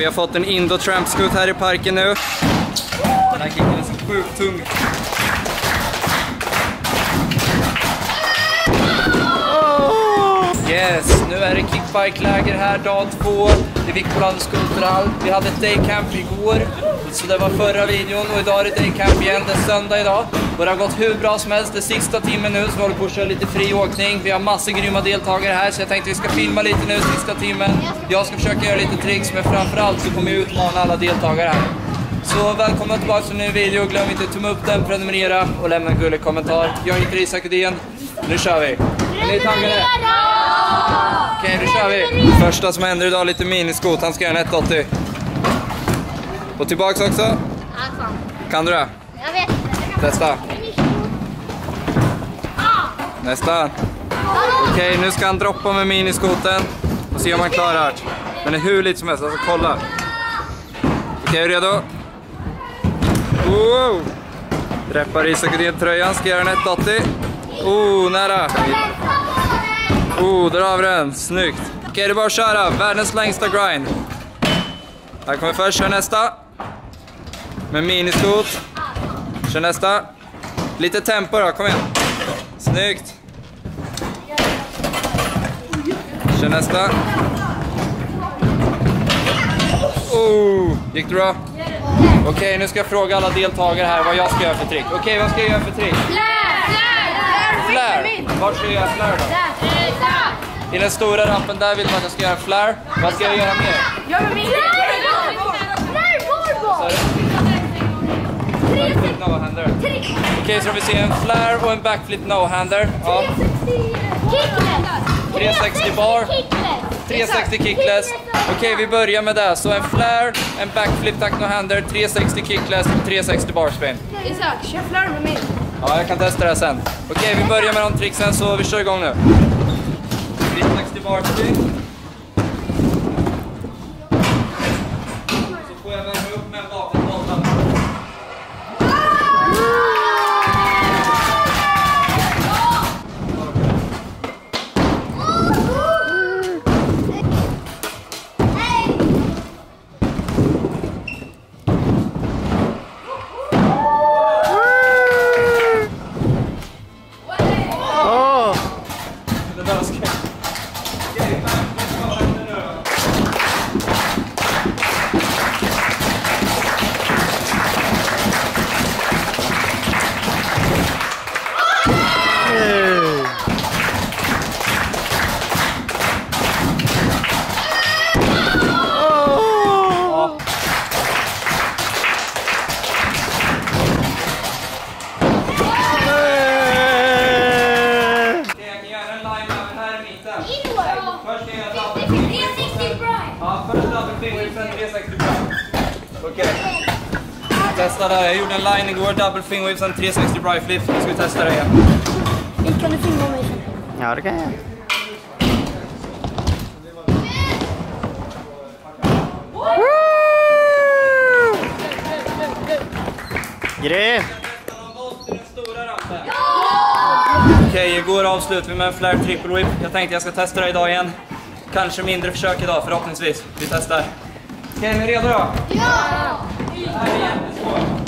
Vi har fått en Indo Tramp Scoot här i parken nu. Den här kicken är så sjukt tung. Yes, nu är det kickbike-läger här dag två. Det är Vikbolandets Vi hade ett daycamp igår, så det var förra videon och idag är det daycamp igen. Det är söndag idag och det har gått hur bra som helst. Det är sista timmen nu så vi håller på att köra lite fri åkning. Vi har massor grymma deltagare här så jag tänkte vi ska filma lite nu sista timmen. Jag ska försöka göra lite tricks men framförallt så kommer jag utmana alla deltagare här. Så välkomna tillbaka till en ny video. Glöm inte att tumma upp den, prenumerera och lämna en gullig kommentar. Jag heter Isak Udén. Nu kör vi! Är ni taggade? Okej, nu kör vi. Första som händer idag, lite miniskot. Han ska göra en 180. Och tillbaks också. Ja, fan. Kan du det? Jag vet inte. Testa. Nästa. Okej, nu ska han droppa med miniskoten och se om han klarar. Den är hur lite som helst, alltså kolla. Okej, är du redo? Wow! Reppar Isak Udén-tröjan, ska göra en 180. Oh, nära. Oh, där har vi den. Snyggt. Okej, det är bara att köra. Världens längsta grind. Här kommer först, kör nästa. Med miniskot. Kör nästa. Lite tempo då, kom igen. Snyggt. Kör nästa. Oh, gick det bra? Okej, nu ska jag fråga alla deltagare här vad jag ska göra för trick. Okej, vad ska jag göra för trick? Flare. Var ska jag göra flare då? I den stora rampen där vill man att jag ska göra flare. Vad ska jag göra mer? Sa du? Backflip no-hander. Okej, så vi ser en flare och en backflip no-hander. Ja. 360 bar. 360 kickless. Okej, vi börjar med det. Så en flare, en backflip tack no-hander, 360 kickless, 360 bar spin. Isak, kör flare med mig. Ja, jag kan testa det här sen. Okej, vi börjar med de tricksen så vi kör igång nu. 360 bar spin. Okej. Testa där. Jag gjorde en line igår, double fin whip, sen 360 bra flip. Nu ska vi testa det igen. Kan du filma mig sen? Ja, det kan jag. Grymt! Okej, igår avslutade vi med en flare triple whip. Jag tänkte jag ska testa det idag igen. Kanske mindre försök idag, förhoppningsvis. Vi testar. Okej, är ni redo då? Ja! Det här är jättesvårt.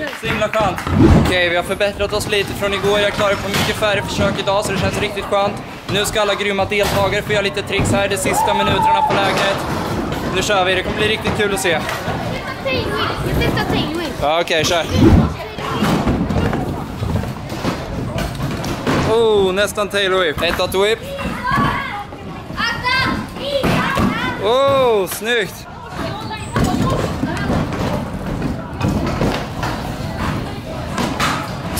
Whip. Så himla skönt. Okej, vi har förbättrat oss lite från igår. Jag klarade på mycket färre försök idag så det känns riktigt skönt. Nu ska alla grymma deltagare få göra lite tricks här de sista minuterna på lägret. Nu kör vi, det kommer bli riktigt kul att se. Ja, okej, kör. Oh, nästan tail whip. Ett whip. Oh, snyggt!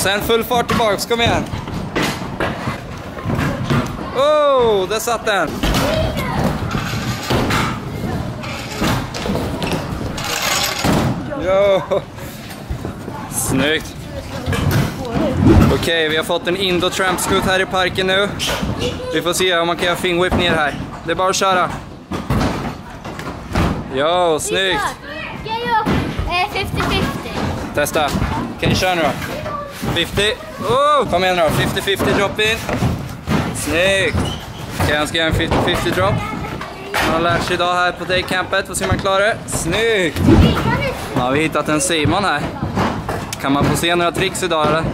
Sen full fart tillbaks, kom igen! Oh, där satt den! Jo! Snyggt! Okej, vi har fått en Indo Tramp Scoot här i parken nu. Vi får se om man kan göra fingerwhip ner här. Det är bara att köra. Jo, snyggt! Ska jag göra eh, 50-50? Testa. Kan ni köra nu då? 50. Oh, kom igen då. 50-50 drop in. Snyggt. Okej, han ska göra en 50-50 drop. Han har lärt sig idag här på daycampet. Får se om han klarar det. Snyggt. Nu har vi hittat en Simon här. Kan man få se några tricks idag eller?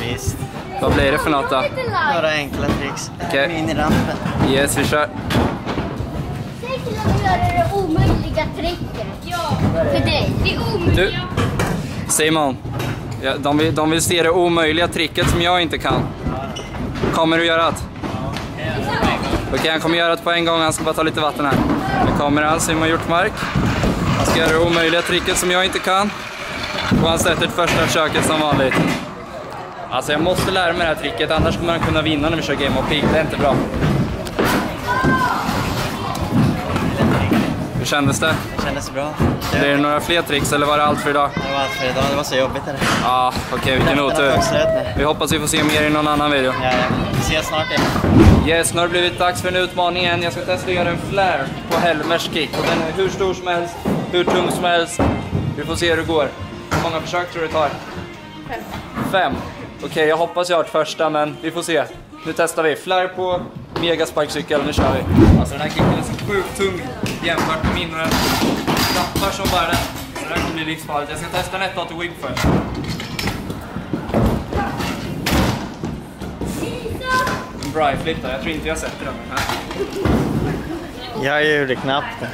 Visst. Vad blir det för något då? Några enkla tricks. Okej. Minirampen. Yes, vi kör. Säg till att göra det omöjliga tricket. Ja. För dig. Det är omöjligt. Du, Simon. Ja, de, vill, de vill se det omöjliga tricket som jag inte kan. Kommer du göra det? Okej, han kommer göra det på en gång. Han ska bara ta lite vatten här. Nu kommer han, Simon Hjortmark. Han ska göra det omöjliga tricket som jag inte kan. Och han sätter ett första försöket som vanligt. Alltså jag måste lära mig det här tricket, annars kommer han kunna vinna när vi kör Game of Pig. Det är inte bra. Kändes det? Kändes bra. Blir det några fler tricks eller var det allt för idag? Det var allt för idag. Det var så jobbigt. Eller? Ja, okej, vilken Den har otur. Vi hoppas vi får se mer i någon annan video. Ja, ja. Vi ses snart igen. Yes, nu har det blivit dags för en utmaning igen. Jag ska testa att göra en flare på Helmers kick. Och den är hur stor som helst, hur tung som helst. Vi får se hur det går. Hur många försök tror du det tar? Fem. Fem? Okej, jag hoppas jag har ett första, men vi får se. Nu testar vi. Flare på megasparkcykel, nu kör vi. Alltså den här kicken är så sjukt tung jämfört med min. och den Klappar som bara den. Så det här kommer bli livsfarligt. Jag ska testa en 1 till whip först. En Bry flip då. Jag tror inte jag sätter den. här. Jag gjorde knappt det.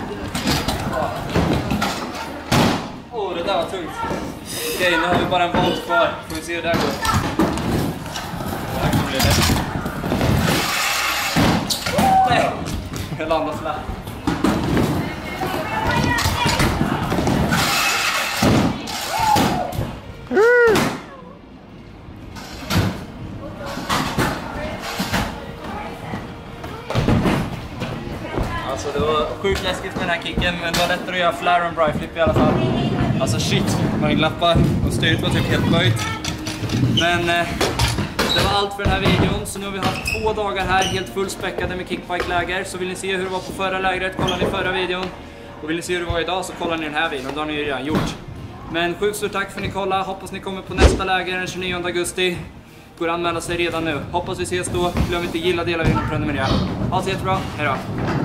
Åh, det där var tungt. Okej, nu har vi bara en volt kvar. Får vi se hur det här går. Det här kommer bli lätt. Nej! Jag landade sådär. Alltså det var sjukt läskigt med den här kicken, men det var lättare att göra flare and bry flip i alla fall. Alltså shit, man glappar och styret var typ helt böjt. Men eh, det var allt för den här videon, så nu har vi haft två dagar här helt fullspäckade med kickbike-läger. Så vill ni se hur det var på förra lägret, kolla ni förra videon. Och vill ni se hur det var idag så kollar ni den här videon, det har ni ju redan gjort. Men sjukt stort tack för att ni kollade, hoppas ni kommer på nästa läger den 29 augusti. Går att anmäla sig redan nu. Hoppas vi ses då. Glöm inte gilla, dela, och prenumerera. Ha det så jättebra, hejdå!